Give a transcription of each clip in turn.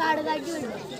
साढ़े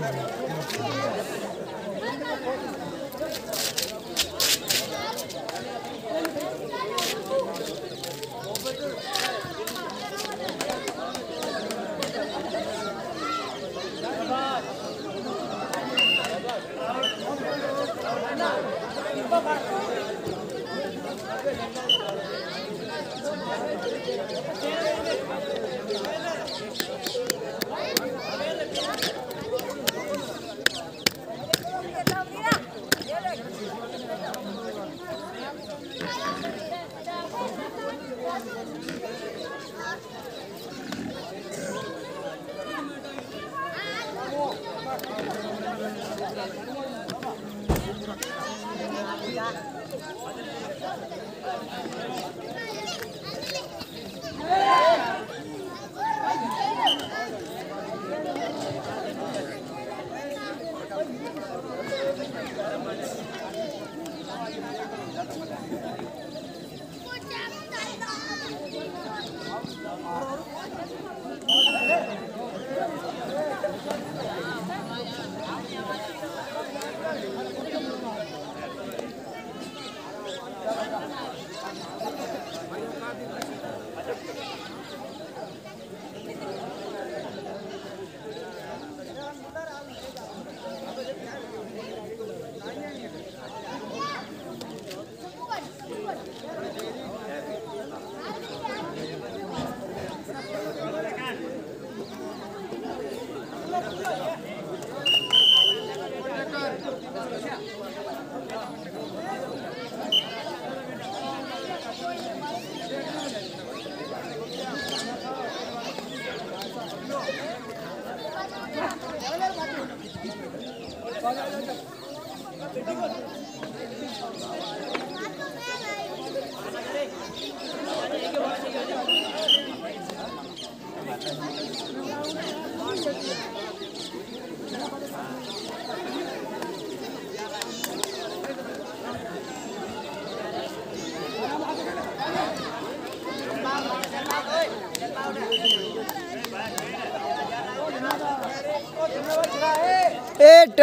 Thank you.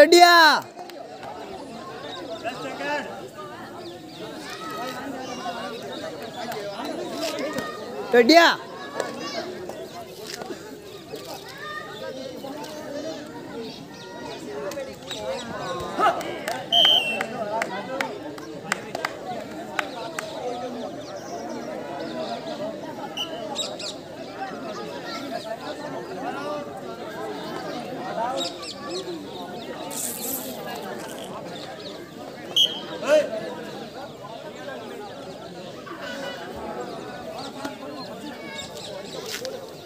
बढ़िया। बढ़िया।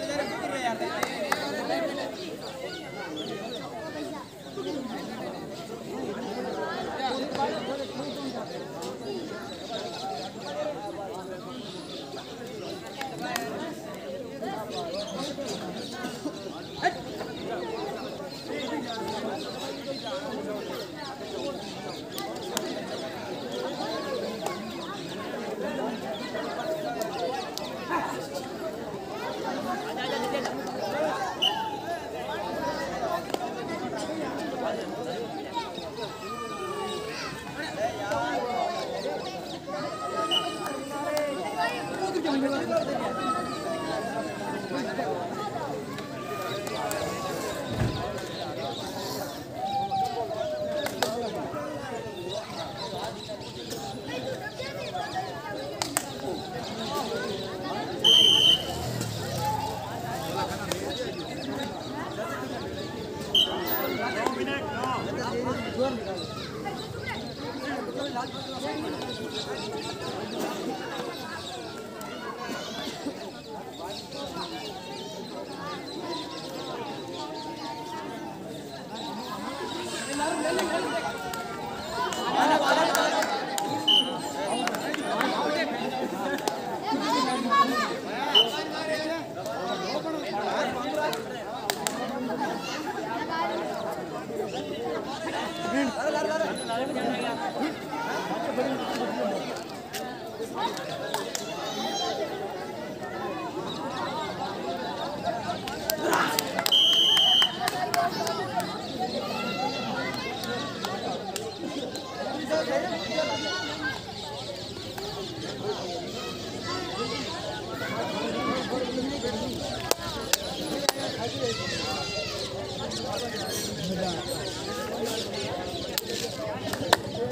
है। Thank you.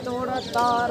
थोड़ा तार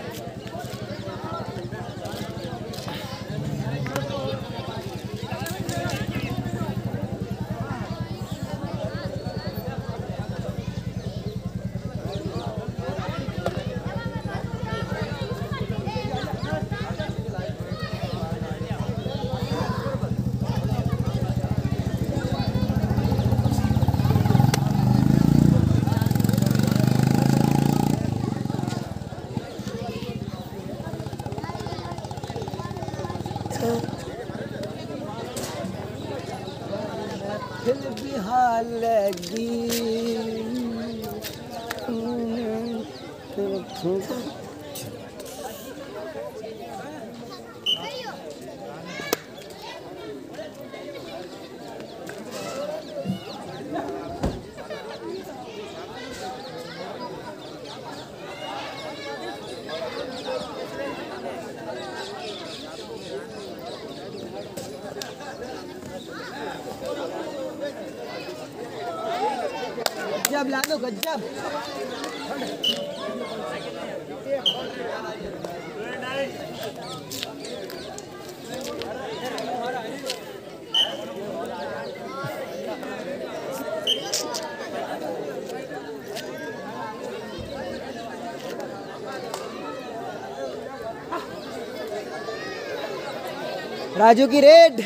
दो गज्जब राजू की रेड।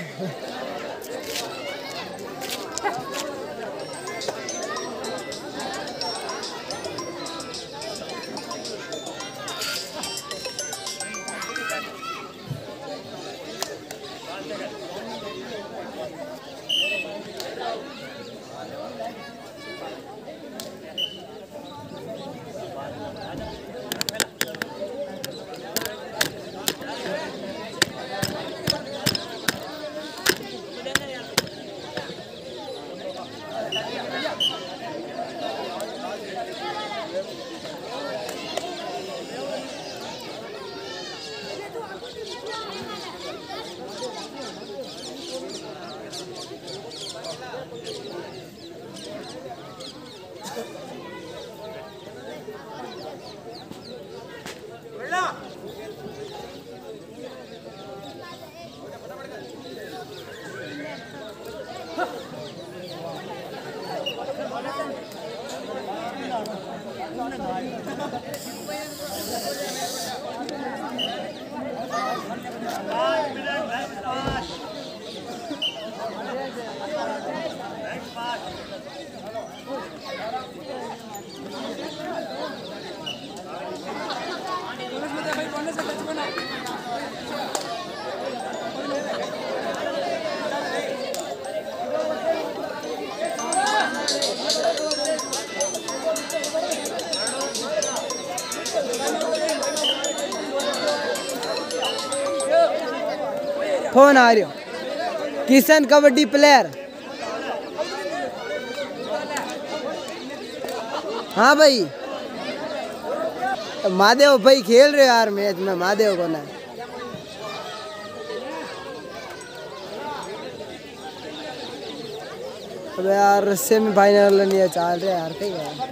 फ़ोन आ रही हो? किशन कबड्डी प्लेयर हाँ भाई। महादेव भाई खेल रहे हो यार मैच में महादेव को ना। अबे यार सेमीफाइनल नहीं चल रहे यार कहीं यार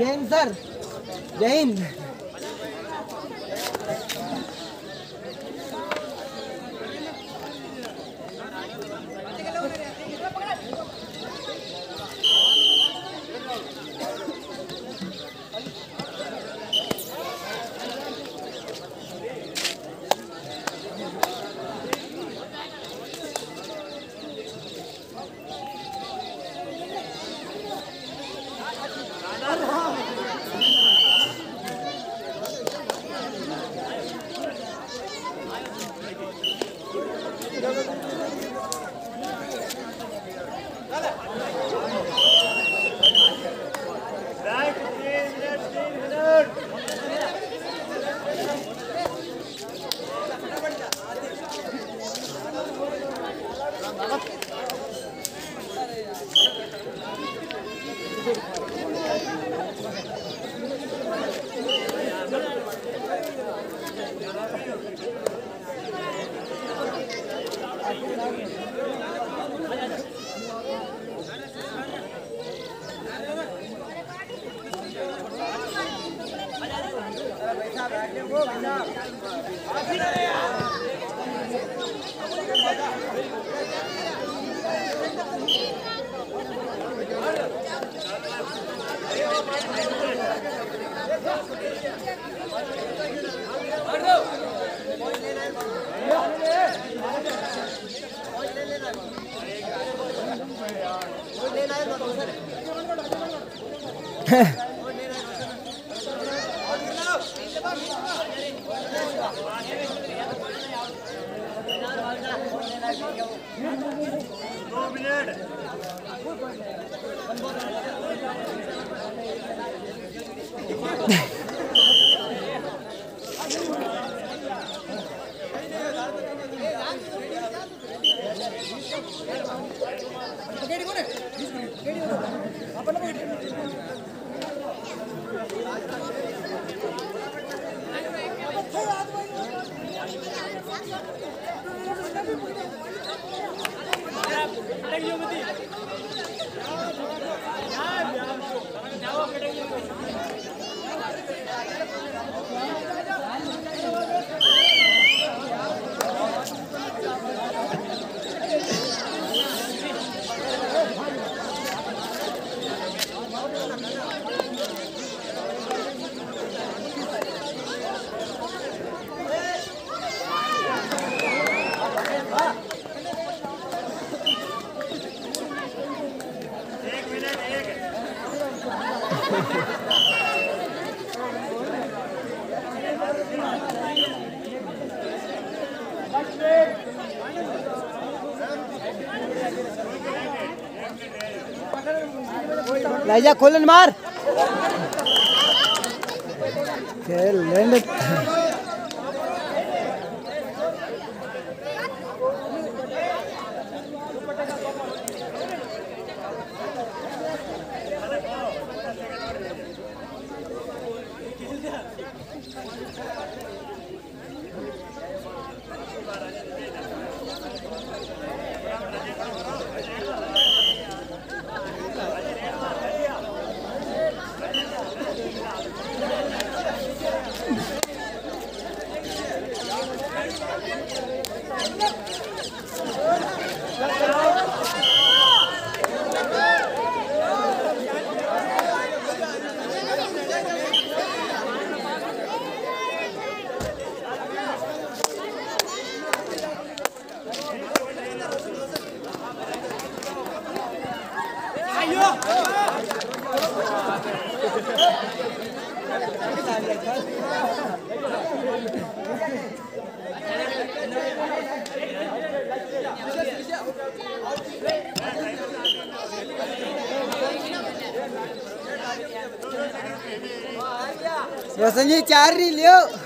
Benzer. Değil. Heh. लाइजा खोलन मार। खेल जी चार रही लियो।